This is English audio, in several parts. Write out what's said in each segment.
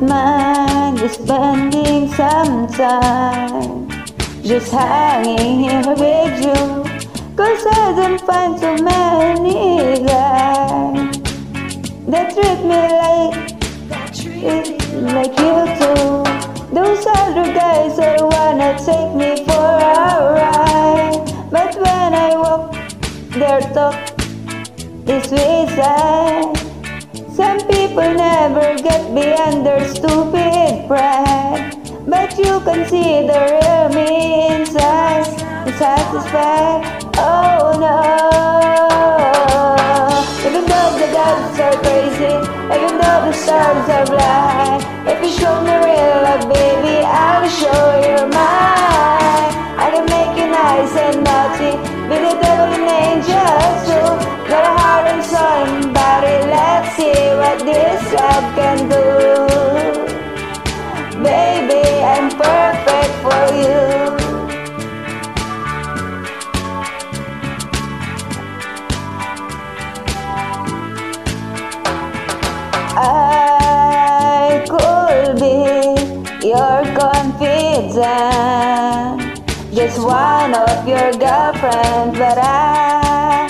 be spending some time just hanging here with you. Cause I don't find so many guys that treat me like, like you do. Those other guys that wanna take me for a ride. But when I walk, their talk is suicide. People never get beyond their stupid pride. But you can see the real me inside. Satisfied. Oh no. Even though the gods are crazy, even though the stars are blind. If you show me real love, baby, I'll show you mine. I can make you nice and naughty, be the devil and angel be your confidant, just one of your girlfriends, but I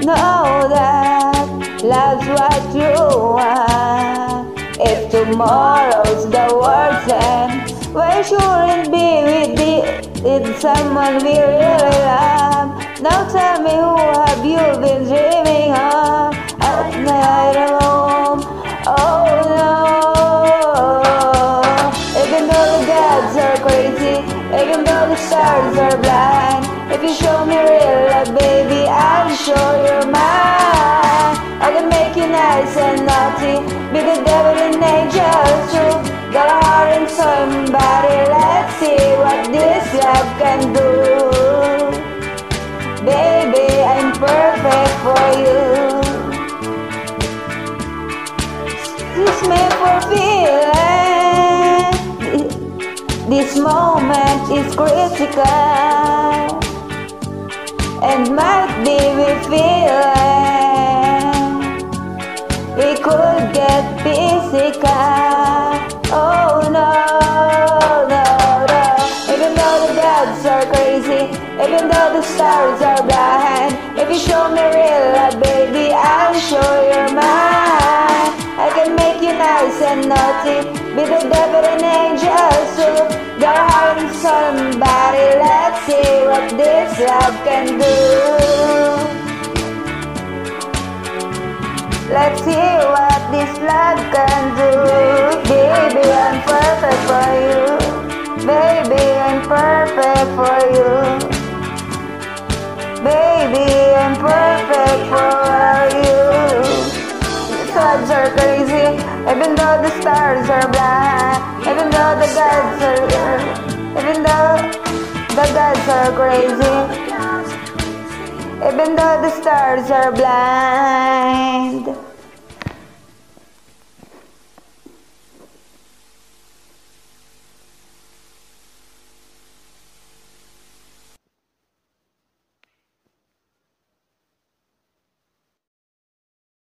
know that love's what you want. If tomorrow's the world's end, why shouldn't be with the with someone we really love? Now tell me who have you been dreaming of stars are blind, if you show me real love, baby, I'll show you mine. I can make you nice and naughty, be the devil and angel too. Got a heart in somebody. Let's see what this love can do. This moment is critical and might be we feeling. We could get physical. Love can do. Let's see what this love can do. Baby, I'm perfect for you. Baby, I'm perfect for you. Baby, I'm perfect for you. The stars are crazy, even though the stars are blind. Even though the gods are, even though the gods are crazy. Even though the stars are blind.